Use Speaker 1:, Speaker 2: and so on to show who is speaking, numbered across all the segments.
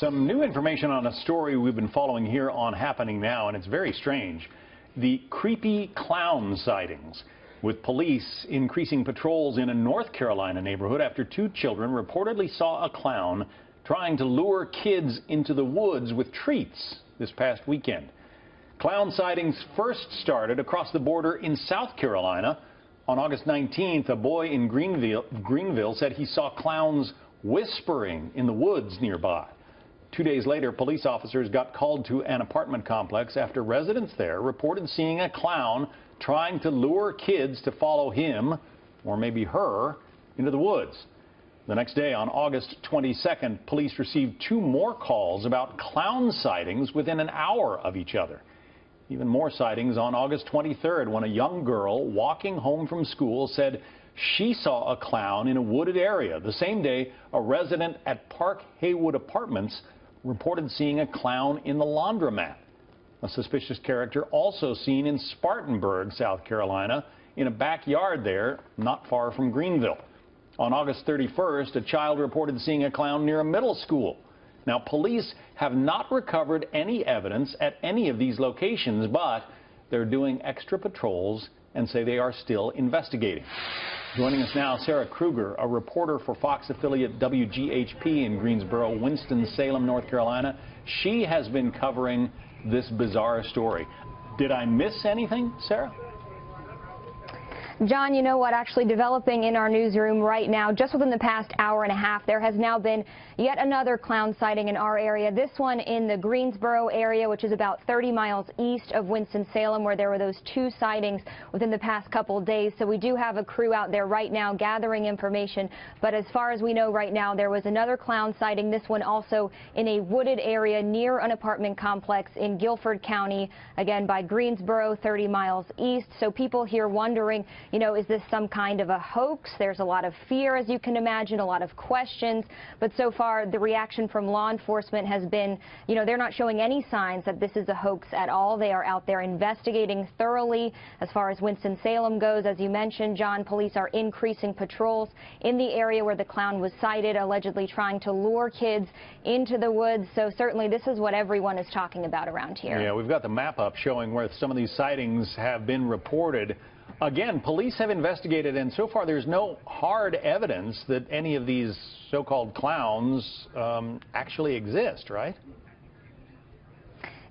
Speaker 1: Some new information on a story we've been following here on Happening Now, and it's very strange. The creepy clown sightings, with police increasing patrols in a North Carolina neighborhood after two children reportedly saw a clown trying to lure kids into the woods with treats this past weekend. Clown sightings first started across the border in South Carolina. On August 19th, a boy in Greenville, Greenville said he saw clowns whispering in the woods nearby. Two days later, police officers got called to an apartment complex after residents there reported seeing a clown trying to lure kids to follow him, or maybe her, into the woods. The next day, on August 22nd, police received two more calls about clown sightings within an hour of each other. Even more sightings on August 23rd when a young girl walking home from school said she saw a clown in a wooded area. The same day, a resident at Park Haywood Apartments reported seeing a clown in the laundromat. A suspicious character also seen in Spartanburg, South Carolina, in a backyard there not far from Greenville. On August 31st, a child reported seeing a clown near a middle school. Now, police have not recovered any evidence at any of these locations, but they're doing extra patrols and say they are still investigating. Joining us now, Sarah Krueger, a reporter for Fox affiliate WGHP in Greensboro, Winston-Salem, North Carolina. She has been covering this bizarre story. Did I miss anything, Sarah?
Speaker 2: John, you know what? Actually developing in our newsroom right now, just within the past hour and a half, there has now been yet another clown sighting in our area. This one in the Greensboro area, which is about 30 miles east of Winston-Salem, where there were those two sightings within the past couple days. So we do have a crew out there right now gathering information. But as far as we know right now, there was another clown sighting, this one also in a wooded area near an apartment complex in Guilford County, again by Greensboro, 30 miles east. So people here wondering, you know, is this some kind of a hoax? There's a lot of fear, as you can imagine, a lot of questions. But so far, the reaction from law enforcement has been, you know, they're not showing any signs that this is a hoax at all. They are out there investigating thoroughly. As far as Winston-Salem goes, as you mentioned, John, police are increasing patrols in the area where the clown was sighted, allegedly trying to lure kids into the woods. So certainly this is what everyone is talking about around here.
Speaker 1: Yeah, we've got the map up showing where some of these sightings have been reported. Again, police have investigated, and so far there's no hard evidence that any of these so-called clowns um, actually exist, right?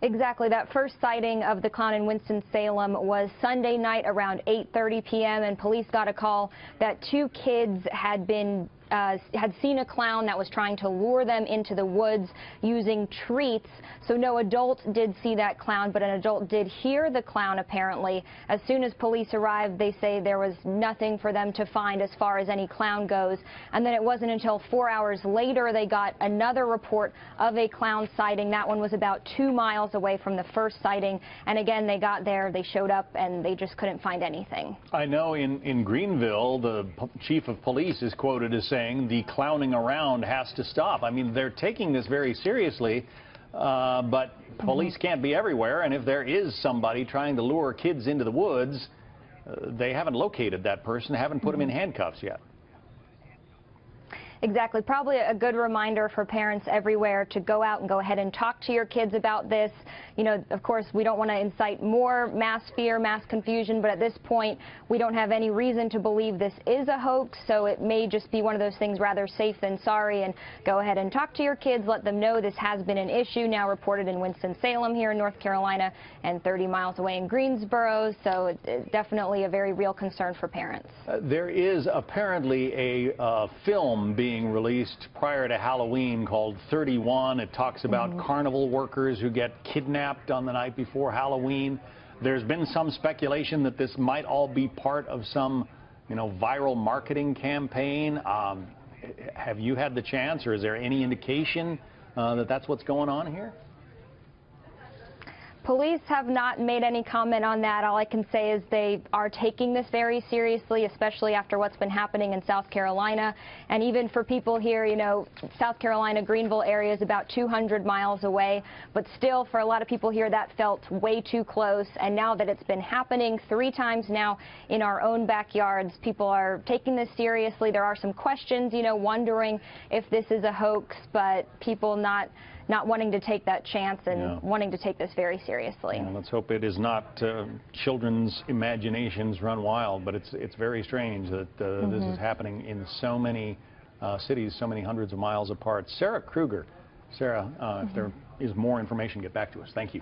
Speaker 2: Exactly. That first sighting of the clown in Winston-Salem was Sunday night around 8.30 p.m. and police got a call that two kids had been uh, had seen a clown that was trying to lure them into the woods using treats. So no adult did see that clown, but an adult did hear the clown apparently. As soon as police arrived, they say there was nothing for them to find as far as any clown goes. And then it wasn't until four hours later they got another report of a clown sighting. That one was about two miles away from the first sighting. And again, they got there, they showed up, and they just couldn't find anything.
Speaker 1: I know in, in Greenville, the chief of police is quoted as saying, saying the clowning around has to stop. I mean, they're taking this very seriously, uh, but police mm-hmm. can't be everywhere, and if there is somebody trying to lure kids into the woods, uh, they haven't located that person, haven't put them in mm-hmm. handcuffs yet.
Speaker 2: Exactly. Probably a good reminder for parents everywhere to go out and go ahead and talk to your kids about this. You know, of course, we don't want to incite more mass fear, mass confusion, but at this point, we don't have any reason to believe this is a hoax, so it may just be one of those things rather safe than sorry, and go ahead and talk to your kids, let them know this has been an issue now reported in Winston-Salem here in North Carolina and 30 miles away in Greensboro, so definitely a very real concern for parents.
Speaker 1: Uh, there is apparently a uh, film being being released prior to Halloween called 31. It talks about mm -hmm. carnival workers who get kidnapped on the night before Halloween. There's been some speculation that this might all be part of some, you know, viral marketing campaign. Um, have you had the chance, or is there any indication uh, that that's what's going on here?
Speaker 2: Police have not made any comment on that. All I can say is they are taking this very seriously, especially after what's been happening in South Carolina. And even for people here, you know, South Carolina, Greenville area is about 200 miles away. But still, for a lot of people here, that felt way too close. And now that it's been happening three times now in our own backyards, people are taking this seriously. There are some questions, you know, wondering if this is a hoax, but people not not wanting to take that chance and
Speaker 1: Yeah.
Speaker 2: wanting to take this very seriously.
Speaker 1: And let's hope it is not uh, children's imaginations run wild, but it's it's very strange that uh, this is happening in so many uh, cities, so many hundreds of miles apart. Sarah Krueger, Sarah, uh, if there is more information, get back to us. Thank you.